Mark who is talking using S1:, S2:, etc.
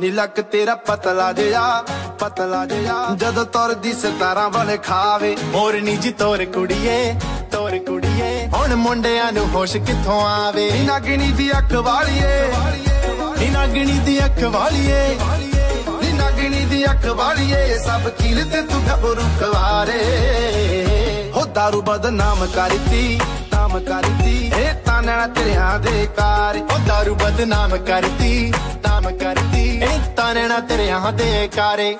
S1: ਨੀ ਲੱਕ ਤੇਰਾ ਪਤਲਾ ਜਿਆ ਪਤਲਾ ਜਿਆ ਜਦੋਂ ਤੁਰਦੀ ਸਤਾਰਾਂ ਵਾਲੇ ਖਾਵੇ
S2: ਮੋਰਨੀ ਜੀ ਤੋਰ ਕੁੜੀਏ ਤੋਰ ਕੁੜੀਏ। ਹੁਣ ਮੁੰਡਿਆਂ ਨੂੰ ਹੋਸ਼ ਕਿੱਥੋਂ ਆਵੇ?
S1: ਨੀ ਨਾਗਣੀ ਦੀ ਅੱਖ ਵਾਲੀਏ,
S2: ਨੀ ਨਾਗਣੀ ਦੀ ਅੱਖ ਵਾਲੀਏ,
S1: ਨੀ ਨਾਗਣੀ ਦੀ ਅੱਖ ਵਾਲੀਏ। ਸਭ ਕੀਲ ਤੇ ਤੂੰ ਘਬਰੂ ਕਵਾਰੇ। ਹੋ ਦਾਰੂ ਬਦਨਾਮ ਕਰਤੀ ਨਾਮ ਕਰਤੀ ਇਹ ਤਾਨਣਾ ਤੇਰਿਆਂ ਦੇ ਕਾਰ
S2: ਉਹ ਦਾਰੂ ਬਦਨਾਮ ਕਰਤੀ ਨਾਮ ਕਰਤੀ ਇਹ ਤਾਨਣਾ ਤੇਰੇ ਹਾਂ ਦੇ ਕਾਰੇ।